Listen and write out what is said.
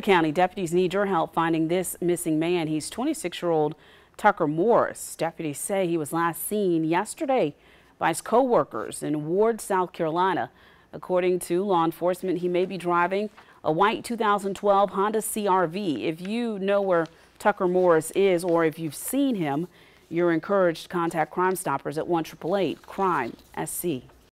County deputies need your help finding this missing man. He's 26-year-old Tucker Morris. Deputies say he was last seen yesterday by his coworkers in Ward, South Carolina. According to law enforcement, he may be driving a white 2012 Honda CRV. If you know where Tucker Morris is or if you've seen him, you're encouraged to contact Crime Stoppers at 1 Crime SC.